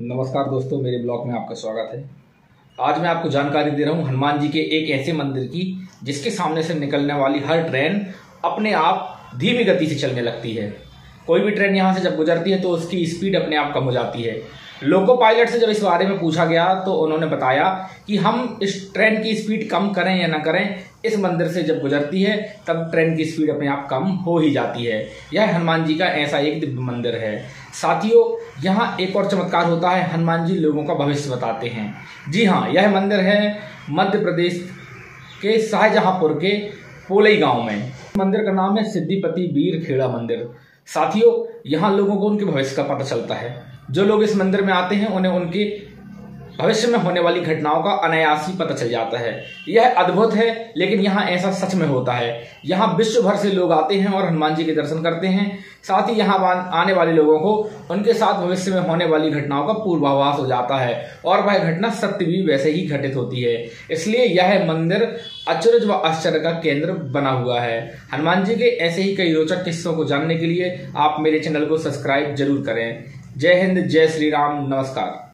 नमस्कार दोस्तों, मेरे ब्लॉग में आपका स्वागत है। आज मैं आपको जानकारी दे रहा हूँ हनुमान जी के एक ऐसे मंदिर की, जिसके सामने से निकलने वाली हर ट्रेन अपने आप धीमी गति से चलने लगती है। कोई भी ट्रेन यहाँ से जब गुजरती है तो उसकी स्पीड अपने आप कम हो जाती है। लोको पायलट से जब इस बारे में पूछा गया तो उन्होंने बताया कि हम इस ट्रेन की स्पीड कम करें या ना करें इस मंदिर से जब गुजरती है, तब ट्रेन की स्पीड अपने आप कम हो ही जाती है। यह हनुमान जी का ऐसा एक दिव्य मंदिर है। साथियों, यहाँ एक और चमत्कार होता है, हनुमान जी लोगों का भविष्य बताते हैं। जी हाँ यह मंदिर है मध्य प्रदेश के शाहजहांपुर के पोलई गाँव में। मंदिर का नाम है सिद्धिपति वीर खेड़ा मंदिर। साथियों, यहाँ लोगों को उनके भविष्य का पता चलता है। जो लोग इस मंदिर में आते हैं, उन्हें उनके भविष्य में होने वाली घटनाओं का अनायास ही पता चल जाता है। यह अद्भुत है, लेकिन यहाँ ऐसा सच में होता है। यहाँ विश्व भर से लोग आते हैं और हनुमान जी के दर्शन करते हैं। साथ ही यहाँ आने वाले लोगों को उनके साथ भविष्य में होने वाली घटनाओं का पूर्वाभास हो जाता है और वह घटना सत्य भी वैसे ही घटित होती है। इसलिए यह मंदिर अचरज व आश्चर्य का केंद्र बना हुआ है। हनुमान जी के ऐसे ही कई रोचक किस्सों को जानने के लिए आप मेरे चैनल को सब्सक्राइब ज़रूर करें। जय हिंद, जय श्री राम, नमस्कार।